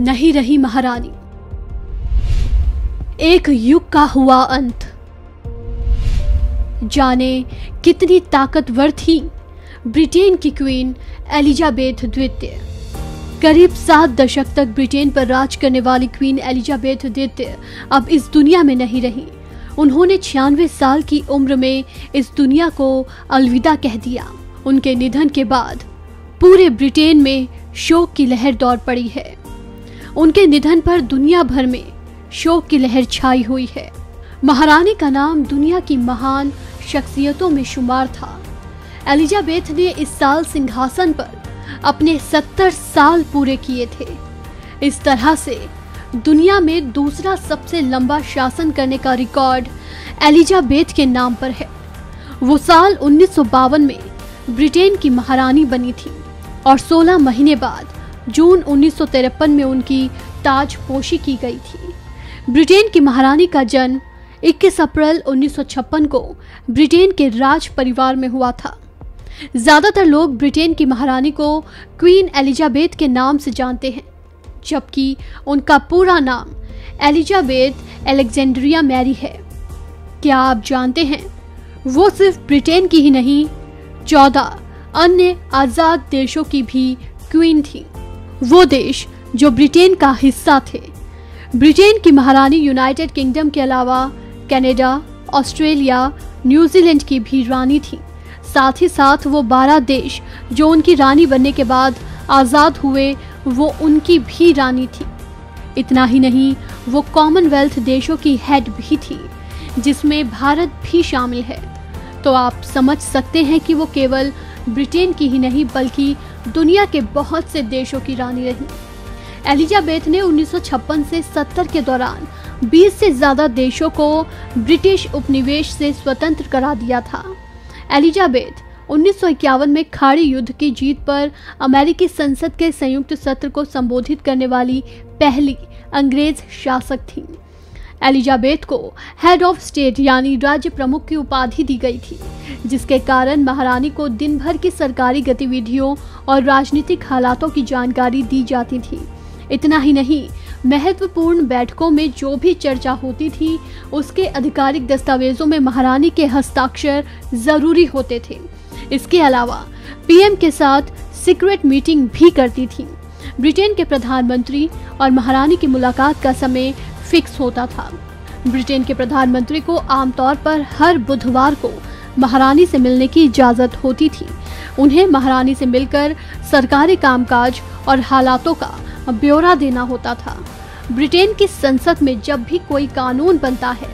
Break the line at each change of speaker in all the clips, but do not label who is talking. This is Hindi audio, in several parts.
नहीं रही महारानी। एक युग का हुआ अंत। जाने कितनी ताकतवर थी ब्रिटेन की क्वीन एलिजाबेथ द्वितीय। करीब सात दशक तक ब्रिटेन पर राज करने वाली क्वीन एलिजाबेथ द्वितीय अब इस दुनिया में नहीं रही। उन्होंने छियानवे साल की उम्र में इस दुनिया को अलविदा कह दिया। उनके निधन के बाद पूरे ब्रिटेन में शोक की लहर दौड़ पड़ी है। उनके निधन पर दुनिया भर में शोक की लहर छाई हुई है। महारानी का नाम दुनिया की महान शख्सियतों में शुमार था। एलिजाबेथ ने इस साल सिंहासन पर अपने सत्तर साल पूरे किए थे। इस तरह से दुनिया में दूसरा सबसे लंबा शासन करने का रिकॉर्ड एलिजाबेथ के नाम पर है। वो साल उन्नीस सौ बावन में ब्रिटेन की महारानी बनी थी और 16 महीने बाद जून उन्नीस सौ तिरपन में उनकी ताजपोशी की गई थी। ब्रिटेन की महारानी का जन्म 21 अप्रैल 1956 को ब्रिटेन के राज परिवार में हुआ था। ज़्यादातर लोग ब्रिटेन की महारानी को क्वीन एलिजाबेथ के नाम से जानते हैं, जबकि उनका पूरा नाम एलिजाबेथ एलेक्जेंड्रिया मैरी है। क्या आप जानते हैं, वो सिर्फ़ ब्रिटेन की ही नहीं, चौदह अन्य आज़ाद देशों की भी क्वीन थी। वो देश जो ब्रिटेन का हिस्सा थे। ब्रिटेन की महारानी यूनाइटेड किंगडम के अलावा कनाडा, ऑस्ट्रेलिया न्यूजीलैंड की भी रानी थी। साथ ही साथ वो बारह देश जो उनकी रानी बनने के बाद आज़ाद हुए वो उनकी भी रानी थी। इतना ही नहीं वो कॉमनवेल्थ देशों की हेड भी थी जिसमें भारत भी शामिल है। तो आप समझ सकते हैं कि वो केवल ब्रिटेन की ही नहीं बल्कि दुनिया के बहुत से देशों की रानी रही। एलिजाबेथ ने 1956 से 70 के दौरान 20 से ज़्यादा देशों को ब्रिटिश उपनिवेश से स्वतंत्र करा दिया था। एलिजाबेथ उन्नीस सौ इक्यावन में खाड़ी युद्ध की जीत पर अमेरिकी संसद के संयुक्त सत्र को संबोधित करने वाली पहली अंग्रेज़ शासक थी। एलिजाबेथ को हेड ऑफ़ स्टेट यानी राज्य प्रमुख की उपाधि दी गई थी, जिसके कारण महारानी को दिन भर की सरकारी गतिविधियों और राजनीतिक हालातों की जानकारी दी जाती थी। इतना ही नहीं, महत्वपूर्ण बैठकों में जो भी चर्चा होती थी, उसके आधिकारिक दस्तावेजों में महारानी के हस्ताक्षर ज़रूरी होते थे। इसके अलावा, पीएम के साथ सीक्रेट मीटिंग भी करती थी। ब्रिटेन के प्रधानमंत्री और महारानी की मुलाकात का समय फिक्स होता था। ब्रिटेन के प्रधानमंत्री को आमतौर पर हर बुधवार को महारानी से मिलने की इजाज़त होती थी। उन्हें महारानी से मिलकर सरकारी कामकाज और हालातों का ब्यौरा देना होता था। ब्रिटेन की संसद में जब भी कोई कानून बनता है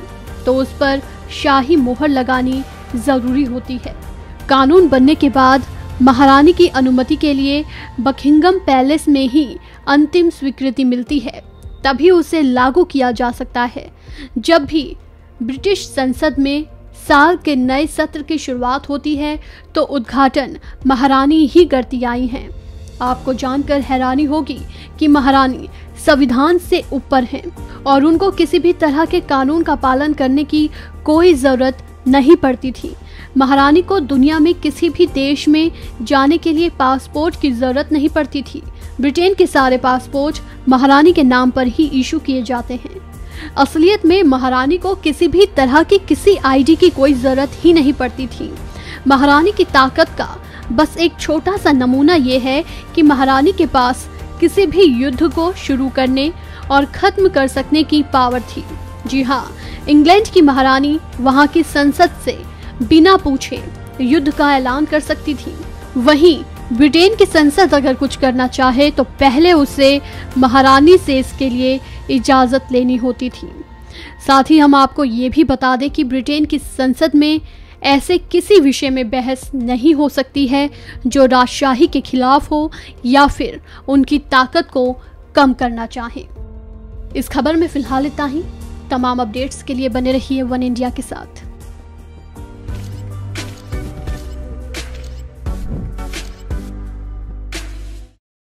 तो उस पर शाही मोहर लगानी ज़रूरी होती है। कानून बनने के बाद महारानी की अनुमति के लिए बकिंगम पैलेस में ही अंतिम स्वीकृति मिलती है। तभी उसे लागू किया जा सकता है। जब भी ब्रिटिश संसद में साल के नए सत्र की शुरुआत होती है तो उद्घाटन महारानी ही करती आई हैं। आपको जानकर हैरानी होगी कि महारानी संविधान से ऊपर हैं और उनको किसी भी तरह के कानून का पालन करने की कोई ज़रूरत नहीं पड़ती थी। महारानी को दुनिया में किसी भी देश में जाने के लिए पासपोर्ट की ज़रूरत नहीं पड़ती थी। ब्रिटेन के सारे पासपोर्ट महारानी के नाम पर ही इशू किए जाते हैं। असलियत में महारानी को किसी भी तरह की किसी आईडी की कोई ज़रूरत ही नहीं पड़ती थी। महारानी की ताकत का बस एक छोटा सा नमूना ये है कि महारानी के पास किसी भी युद्ध को शुरू करने और खत्म कर सकने की पावर थी। जी हाँ इंग्लैंड की महारानी वहाँ की संसद से बिना पूछे युद्ध का ऐलान कर सकती थी। वहीं ब्रिटेन की संसद अगर कुछ करना चाहे तो पहले उसे महारानी से इसके लिए इजाज़त लेनी होती थी। साथ ही हम आपको ये भी बता दें कि ब्रिटेन की संसद में ऐसे किसी विषय में बहस नहीं हो सकती है जो राजशाही के खिलाफ हो या फिर उनकी ताकत को कम करना चाहे। इस खबर में फ़िलहाल इतना ही। तमाम अपडेट्स के लिए बने रहिए वन इंडिया के साथ।